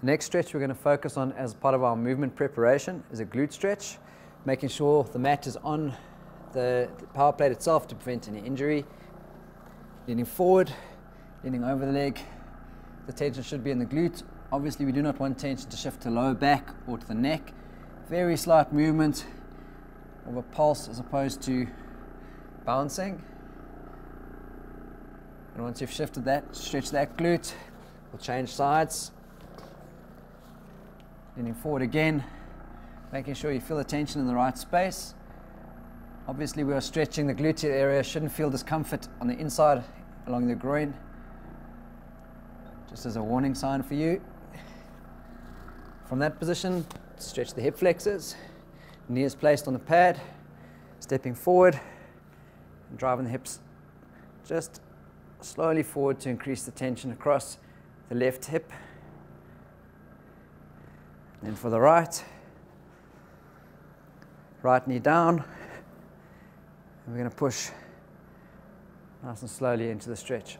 The next stretch we're going to focus on as part of our movement preparation is a glute stretch, making sure the mat is on the, the power plate itself to prevent any injury. Leaning forward, leaning over the leg. The tension should be in the glute. Obviously, we do not want tension to shift to lower back or to the neck. Very slight movement of a pulse as opposed to bouncing. And once you've shifted that, stretch that glute. We'll change sides. Leaning forward again, making sure you feel the tension in the right space. Obviously, we are stretching the gluteal area, shouldn't feel discomfort on the inside along the groin. Just as a warning sign for you. From that position, stretch the hip flexors, knees placed on the pad, stepping forward and driving the hips just slowly forward to increase the tension across the left hip. Then for the right, right knee down. And we're going to push nice and slowly into the stretch.